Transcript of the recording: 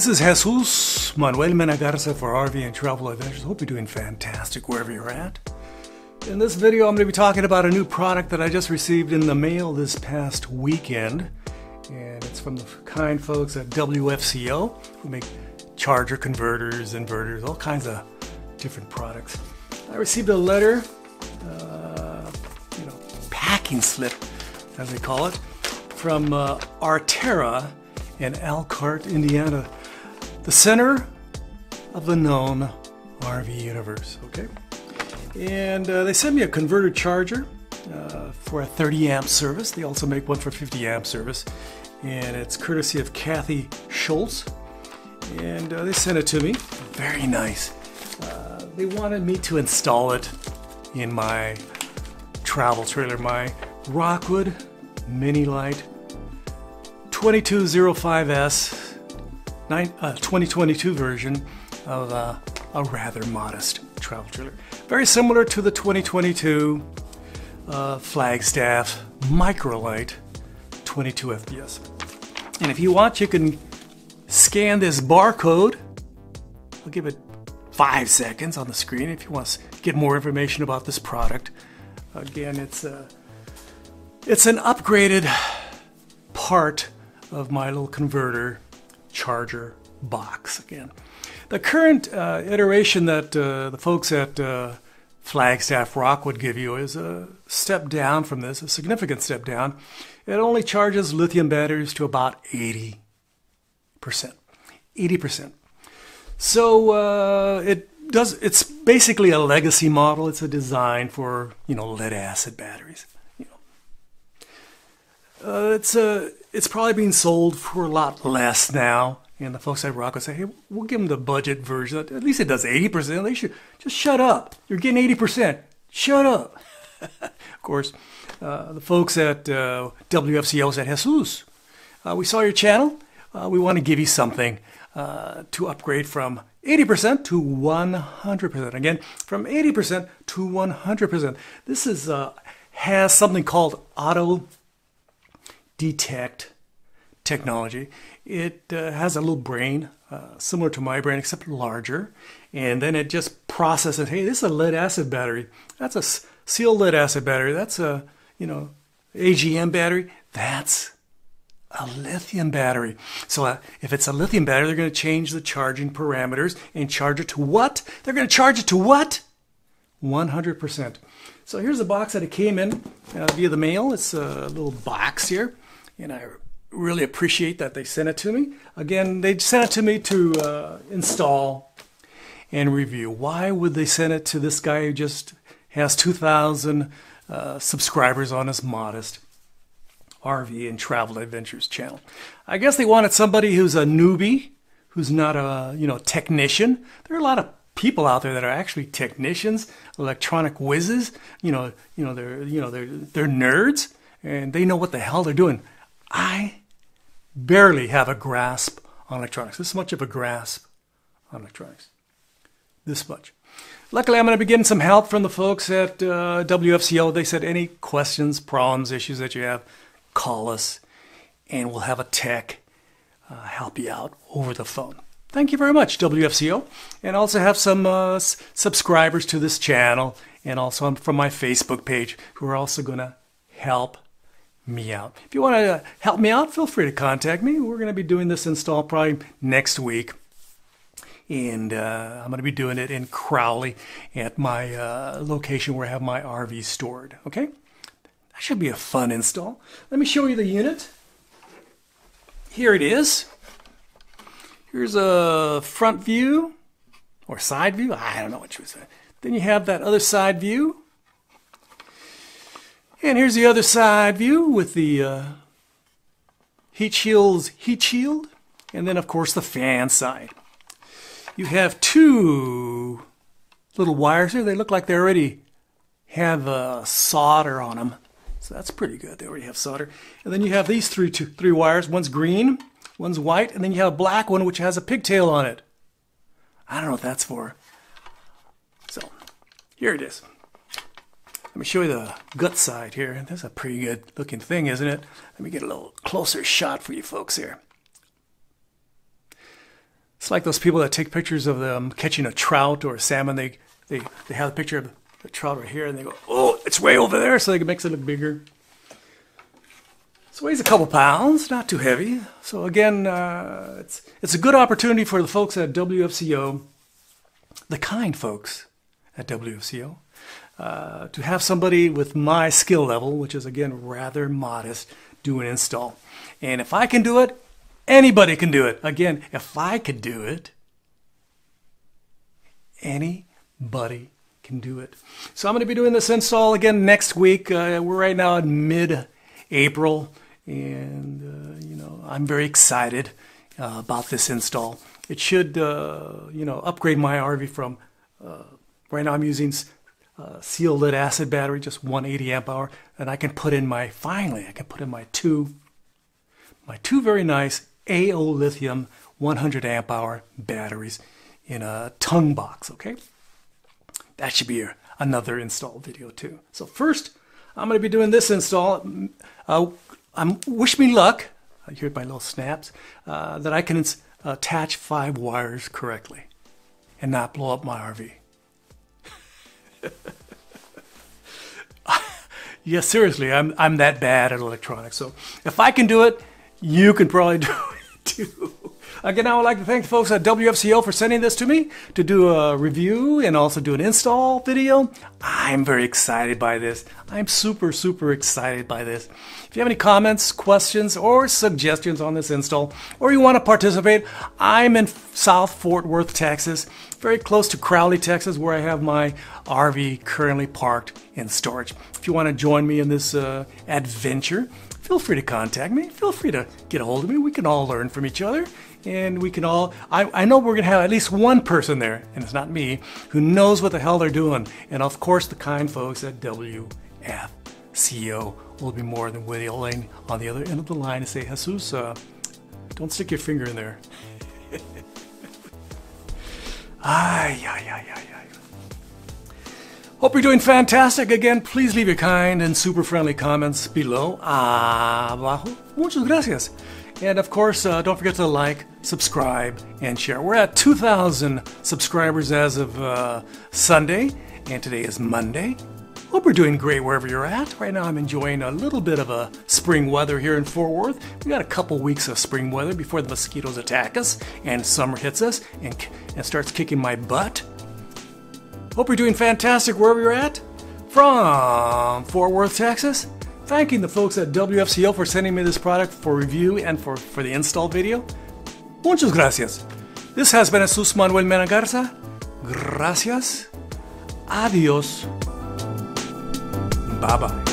This is Jesus Manuel Mena Garza for RV and Travel Adventures. Hope you're doing fantastic wherever you're at. In this video, I'm going to be talking about a new product that I just received in the mail this past weekend. And it's from the kind folks at WFCO who make charger converters, inverters, all kinds of different products. I received a letter, uh, you know, packing slip, as they call it, from uh, Arterra in Elkhart, Indiana, the center of the known RV universe. Okay, and uh, they sent me a converter charger uh, for a 30 amp service. They also make one for 50 amp service, and it's courtesy of Kathy Schultz. And uh, they sent it to me. Very nice. Uh, they wanted me to install it in my travel trailer, my Rockwood Mini Lite 2205S nine, uh, 2022 version of uh, a rather modest travel trailer. Very similar to the 2022 uh, Flagstaff Micro Lite 22 FBS. And if you want, you can scan this barcode. I'll give it five seconds on the screen if you want to get more information about this product. Again, it's a it's an upgraded part of my little converter charger box again. The current uh, iteration that uh, the folks at uh, Flagstaff Rockwood give you is a step down from this, a significant step down. It only charges lithium batteries to about 80%. 80%. So uh, it does. It's basically a legacy model. It's a design for you know lead acid batteries. You know, uh, it's a it's probably being sold for a lot less now. And the folks at Rock will say, hey, we'll give them the budget version. At least it does 80%. They should just shut up. You're getting 80%. Shut up. of course, uh, the folks at uh, WFCO said, Jesus, uh, we saw your channel. Uh, we want to give you something uh, to upgrade from 80% to 100%. Again, from 80% to 100%. This is uh, has something called auto detect technology. It uh, has a little brain uh, similar to my brain, except larger. And then it just processes, hey, this is a lead acid battery. That's a sealed lead acid battery. That's a, you know, AGM battery. That's a lithium battery. So uh, if it's a lithium battery, they're going to change the charging parameters and charge it to what? They're going to charge it to what? 100%. So here's the box that it came in uh, via the mail. It's a little box here and I really appreciate that they sent it to me. Again, they sent it to me to uh, install and review. Why would they send it to this guy who just has 2,000 uh, subscribers on his modest RV and Travel Adventures channel? I guess they wanted somebody who's a newbie, who's not a you know technician. There are a lot of people out there that are actually technicians, electronic whizzes. You know, you know they're you know they're they're nerds and they know what the hell they're doing. I barely have a grasp on electronics. This much of a grasp on electronics. This much. Luckily, I'm going to be getting some help from the folks at uh, WFCO. They said any questions, problems, issues that you have, call us, and we'll have a tech uh, help you out over the phone. Thank you very much, WFCO. And also have some uh, subscribers to this channel and also from my Facebook page who are also going to help me out. If you want to help me out, feel free to contact me. We're going to be doing this install probably next week. And uh, I'm going to be doing it in Crowley at my uh, location where I have my RV stored. Okay? That should be a fun install. Let me show you the unit. Here it is. Here's a front view or side view. I don't know what you would say. Then you have that other side view. And here's the other side view with the uh, heat shield's heat shield. And then, of course, the fan side. You have two little wires here. They look like they already have uh, solder on them. So that's pretty good. They already have solder. And then you have these three, two, three wires. One's green, one's white, and then you have a black one which has a pigtail on it. I don't know what that's for. So, here it is. Let me show you the gut side here. That's a pretty good looking thing, isn't it? Let me get a little closer shot for you folks here. It's like those people that take pictures of them catching a trout or a salmon. They, they, they have a picture of the trout right here and they go, oh, it's way over there, so they can make it look bigger. So weighs a couple pounds, not too heavy. So again, uh, it's, it's a good opportunity for the folks at WFCO, the kind folks at WFCO, uh, to have somebody with my skill level, which is again rather modest, do an install. And if I can do it, anybody can do it. Again, if I could do it, anybody can do it. So I'm going to be doing this install again next week. Uh, we're right now in mid-April, and uh, you know I'm very excited uh, about this install. It should uh, you know upgrade my RV from right now I'm using uh, seal lead acid battery, just 180 amp hour, and I can put in my finally I can put in my two my two very nice AoLithium 100 amp hour batteries in a tongue box. Okay that should be another install video too. So first, I'm going to be doing this install. Uh, I'm wish me luck. I hear my little snaps uh, that I can attach five wires correctly and not blow up my RV. yeah, seriously, I'm I'm that bad at electronics. So if I can do it, you can probably do it too. Again, I would like to thank the folks at WFCO for sending this to me to do a review and also do an install video. I'm very excited by this. I'm super, super excited by this. If you have any comments, questions, or suggestions on this install, or you want to participate, I'm in South Fort Worth, Texas, very close to Crowley, Texas, where I have my RV currently parked in storage. If you want to join me in this uh, adventure, feel free to contact me. Feel free to get a hold of me. We can all learn from each other and we can all I, I know we're gonna have at least one person there and it's not me who knows what the hell they're doing and of course the kind folks at WFCO will be more than willing on the other end of the line to say Jesus uh, don't stick your finger in there ay, ay, ay, ay. Hope you're doing fantastic. Again, please leave your kind and super friendly comments below. Abajo. Muchas gracias. And of course, uh, don't forget to like, subscribe, and share. We're at 2,000 subscribers as of uh, Sunday, and today is Monday. Hope you're doing great wherever you're at. Right now, I'm enjoying a little bit of a spring weather here in Fort Worth. We got a couple weeks of spring weather before the mosquitoes attack us and summer hits us and, and starts kicking my butt. Hope you're doing fantastic wherever you're at. From Fort Worth, Texas, thanking the folks at WFCO for sending me this product for review and for, for the install video. Muchas gracias. This has been Jesus Manuel Mena Garza. Gracias. Adios. Bye bye.